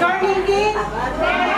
Good morning,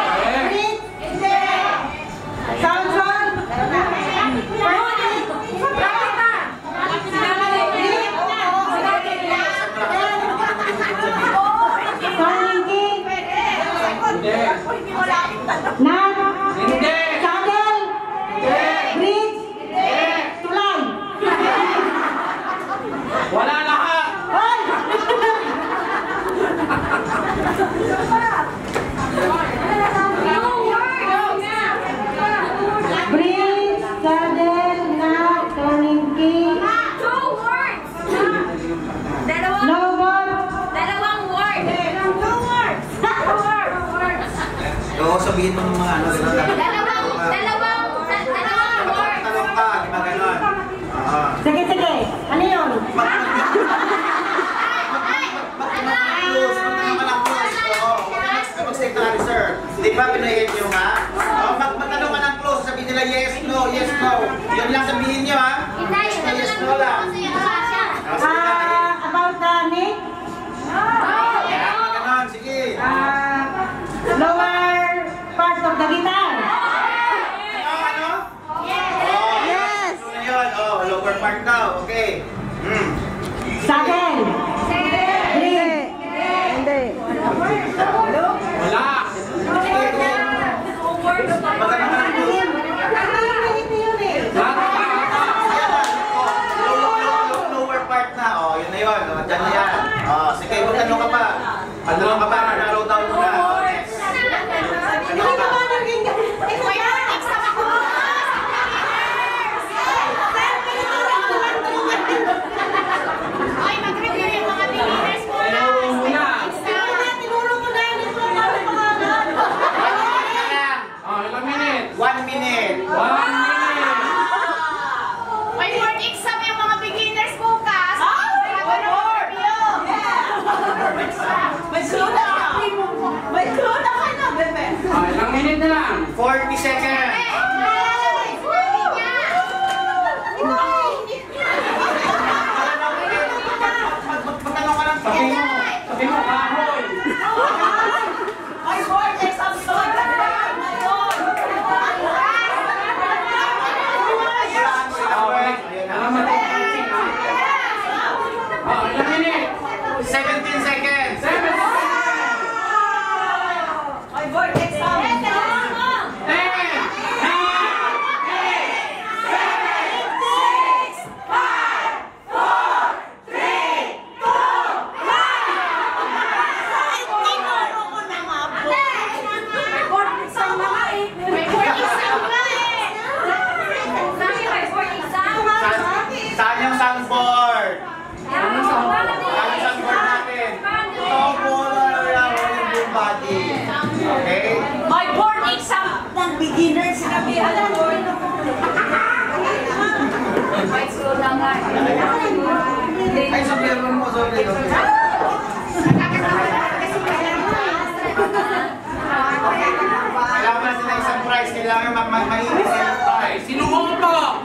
Oo, sabihin mo ng mga ano. Talong ka, di ba ganon? Sige, sige. Ano yun? Tayo, sir. Di ba pinayin nyo, ha? Mag magtanong ka ng close, sabihin nila yes, no, yes, no. Yun lang sabihin ng close. Lahat ng bata. Low, low, low, low, lower part na. Oh, yun na yun. Oh, na yan. Oh, sige, magtanong ka pa. Magtanong ka pa, narrow down mo na. Oh, next. Tanong ka. Ayaw muna. Oh, ilang minute? One minute. One minute. May board exam yung mga beginners bukas. Oh, ilang minute na lang? 40 seconds. Lang. Sabi mo, sabi mo kahoy. beginner sinabi. Alam mo, White school lang nga. Ay, sa pero mo, sorry. Ano kailangan na sila isang. Kailangan mag-mainit sila prize. Sino mo pa?